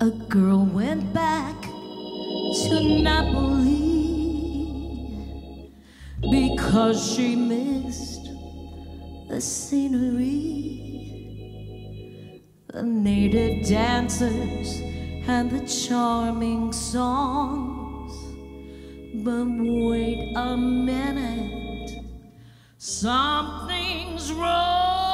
A girl went back to Napoli because she missed the scenery, the native dancers, and the charming songs. But wait a minute, something's wrong.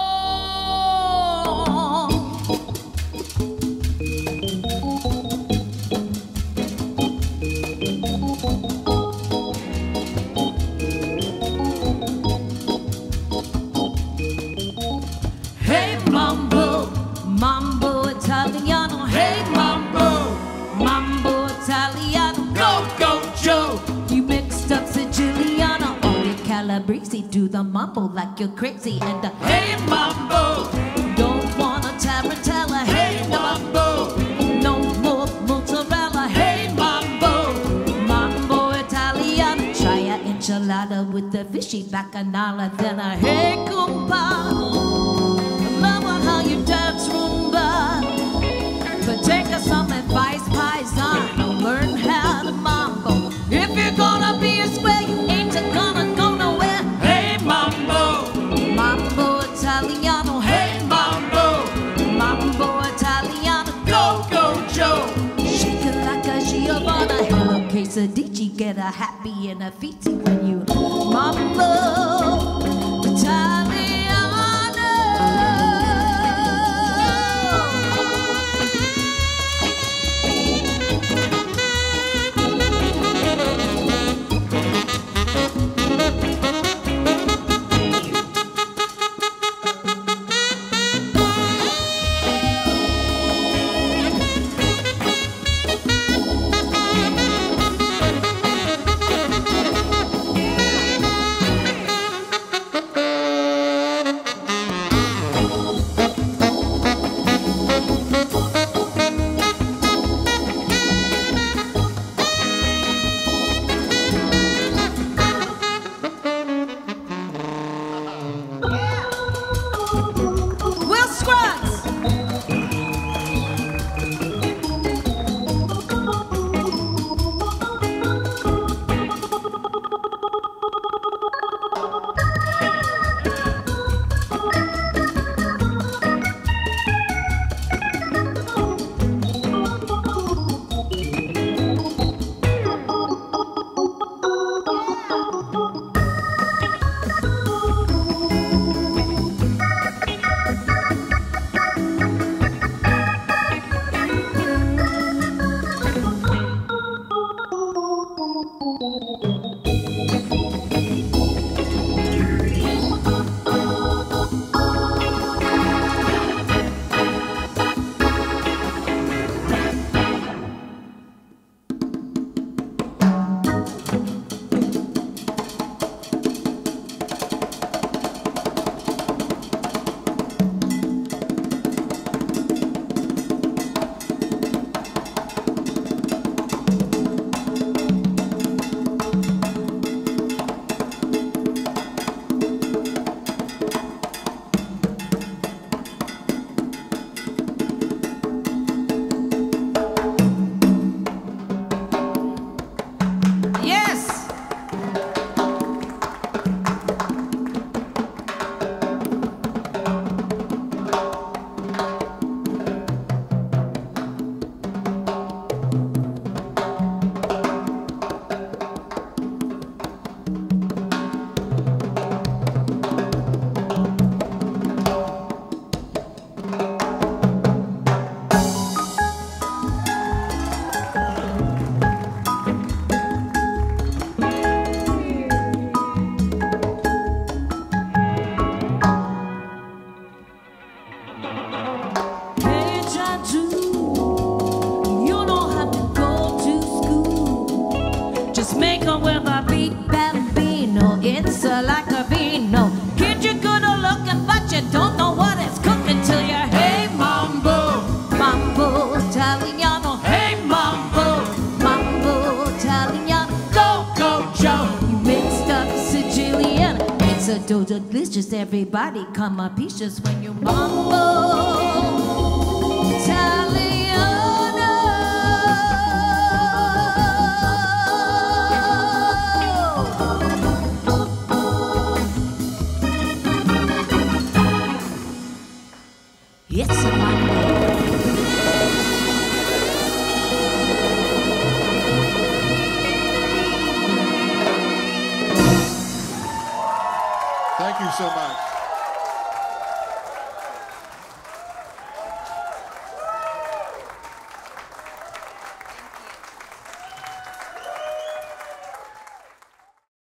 Do the mambo like you're crazy. And uh, hey mambo, don't want a tarantella. Hey mambo, no more mozzarella. Hey mambo, mambo italiano. Try a enchilada with the fishy bacchanala. Then a hey compa. Hello quesadici, get a happy and a fiti when you mambo so delicious. Everybody come up peaches when you mambo Italiano. So much.